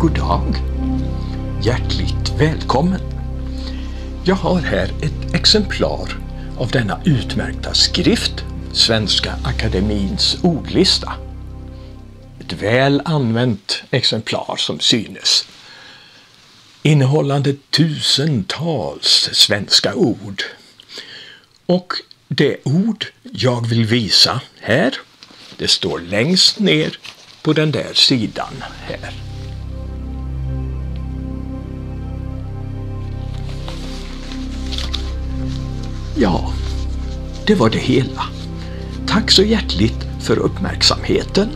God dag. Hjärtligt välkommen. Jag har här ett exemplar av denna utmärkta skrift, Svenska Akademins ordlista. Ett väl använt exemplar som synes. Innehållande tusentals svenska ord. Och det ord jag vill visa här, det står längst ner på den där sidan här. Ja, det var det hela. Tack så hjärtligt för uppmärksamheten.